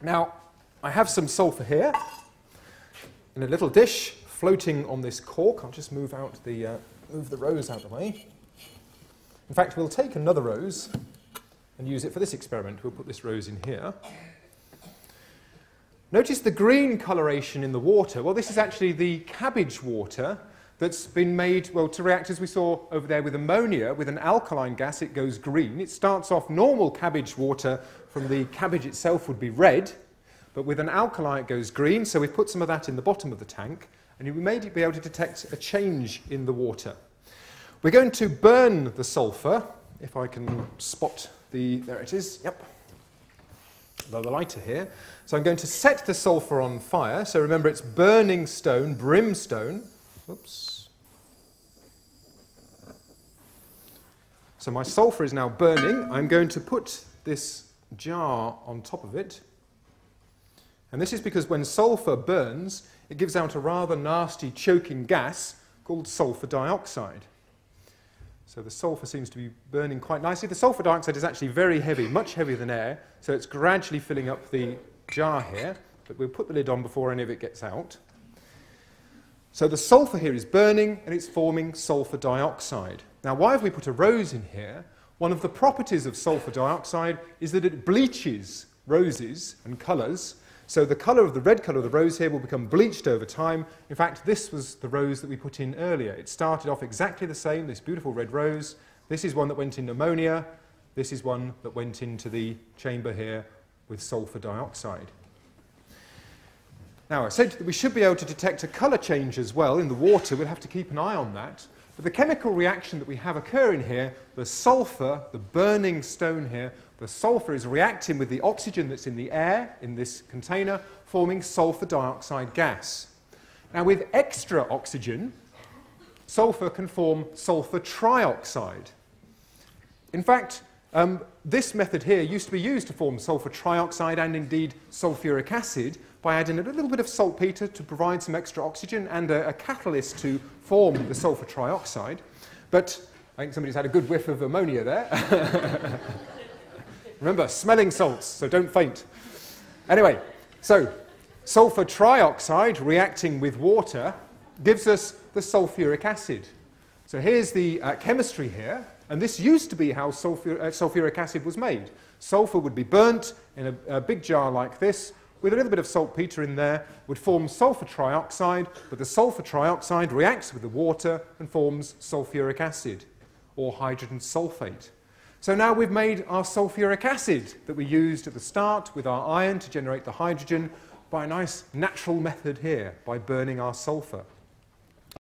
Now, I have some sulfur here in a little dish floating on this cork. I'll just move out the, uh, move the rose out of the way. In fact, we'll take another rose and use it for this experiment. We'll put this rose in here. Notice the green coloration in the water. Well, this is actually the cabbage water that's been made, well, to react as we saw over there with ammonia. With an alkaline gas, it goes green. It starts off normal cabbage water from the cabbage itself would be red, but with an alkali it goes green. So we've put some of that in the bottom of the tank, and we may be able to detect a change in the water. We're going to burn the sulfur, if I can spot the, there it is, yep, the lighter here. So I'm going to set the sulfur on fire. So remember, it's burning stone, brimstone. Oops. So my sulfur is now burning. I'm going to put this jar on top of it. And this is because when sulfur burns, it gives out a rather nasty choking gas called sulfur dioxide. So the sulfur seems to be burning quite nicely. The sulfur dioxide is actually very heavy, much heavier than air, so it's gradually filling up the jar here, but we'll put the lid on before any of it gets out. So the sulfur here is burning and it's forming sulfur dioxide. Now, why have we put a rose in here? One of the properties of sulfur dioxide is that it bleaches roses and colours so the colour of the red colour of the rose here will become bleached over time. In fact, this was the rose that we put in earlier. It started off exactly the same, this beautiful red rose. This is one that went in ammonia. This is one that went into the chamber here with sulfur dioxide. Now, I said that we should be able to detect a colour change as well in the water. We'll have to keep an eye on that. But the chemical reaction that we have occurring here, the sulfur, the burning stone here, the sulfur is reacting with the oxygen that's in the air in this container, forming sulfur dioxide gas. Now, with extra oxygen, sulfur can form sulfur trioxide. In fact, um, this method here used to be used to form sulfur trioxide and indeed sulfuric acid by adding a little bit of saltpeter to provide some extra oxygen and a, a catalyst to form the sulfur trioxide. But I think somebody's had a good whiff of ammonia there. Remember, smelling salts, so don't faint. Anyway, so sulfur trioxide reacting with water gives us the sulfuric acid. So here's the uh, chemistry here, and this used to be how sulfur, uh, sulfuric acid was made. Sulfur would be burnt in a, a big jar like this, with a little bit of saltpeter in there, would form sulfur trioxide, but the sulfur trioxide reacts with the water and forms sulfuric acid, or hydrogen sulfate. So now we've made our sulfuric acid that we used at the start with our iron to generate the hydrogen by a nice natural method here, by burning our sulfur.